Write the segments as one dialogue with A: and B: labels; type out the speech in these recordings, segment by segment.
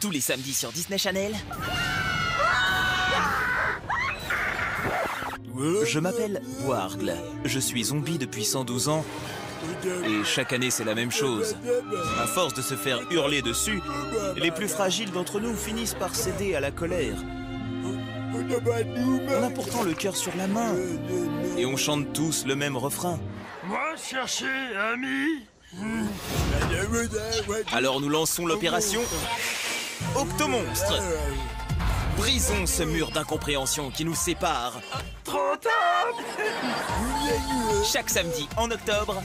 A: Tous les samedis sur Disney Channel. Je m'appelle Wargle. Je suis zombie depuis 112 ans. Et chaque année, c'est la même chose. À force de se faire hurler dessus, les plus fragiles d'entre nous finissent par céder à la colère. On a pourtant le cœur sur la main. Et on chante tous le même refrain.
B: Moi chercher ami
A: Alors nous lançons l'opération Octomonstre. Brisons ce mur d'incompréhension qui nous sépare.
B: Trop tard
A: Chaque samedi en octobre,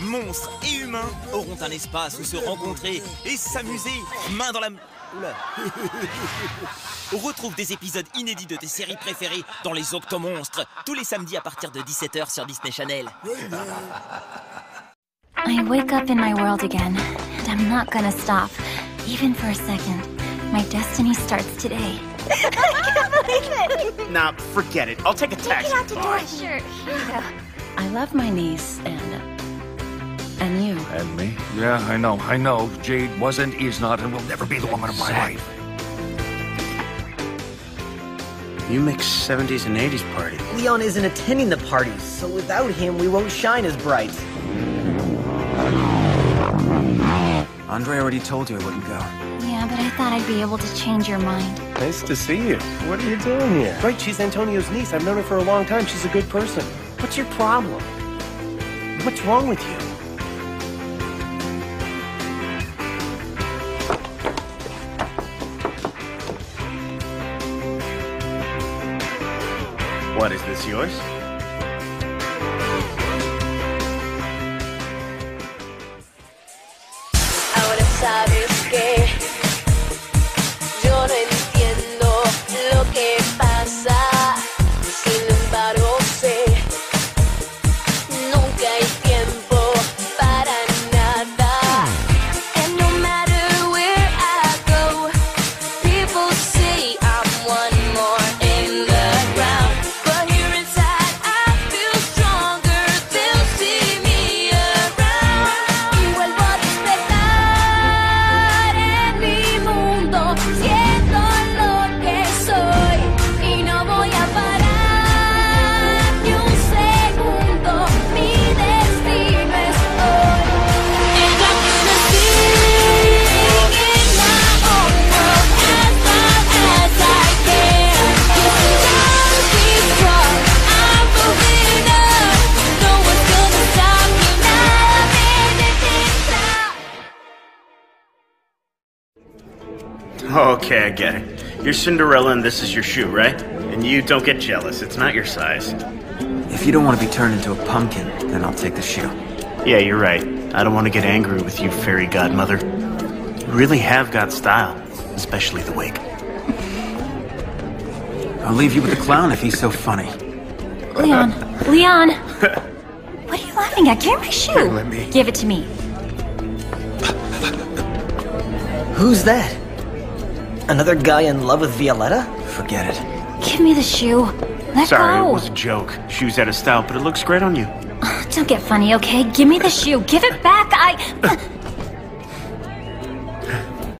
A: monstres et humains auront un espace où se rencontrer et s'amuser, main dans la... Oula. On retrouve des épisodes inédits de tes séries préférées dans les Octomonstres, tous les samedis à partir de 17h sur Disney Channel.
C: I wake up in my world again, and I'm not gonna stop, even for a second. My destiny starts today.
D: Nah, forget it. I'll take a taxi.
C: Get out the door. Sure.
E: I love my niece and. And you.
F: And me? Yeah, I know, I know. Jade wasn't, is not, and will never be the woman of my life.
D: You mix 70s and 80s party.
G: Leon isn't attending the parties, so without him, we won't shine as bright.
D: Andre already told you I wouldn't go.
C: Yeah, but I thought I'd be able to change your mind.
H: Nice to see you. What are you doing here? Right, she's Antonio's niece. I've known her for a long time. She's a good person. What's your problem? What's wrong with you?
D: What, is this yours?
I: Oh,
D: okay, I get it. You're Cinderella and this is your shoe, right? And you don't get jealous. It's not your size.
J: If you don't want to be turned into a pumpkin, then I'll take the shoe.
D: Yeah, you're right. I don't want to get angry with you, fairy godmother. You really have got style, especially the wig.
J: I'll leave you with the clown if he's so funny.
C: Leon, Leon! What are you laughing at? Give me my shoe.
H: let me-
C: Give it to me.
G: Who's that? Another guy in love with Violetta?
J: Forget it.
C: Give me the shoe. Let
D: Sorry,
C: go.
D: it was a joke. Shoe's out of style, but it looks great on you.
C: Don't get funny, okay? Give me the shoe. Give it back. I.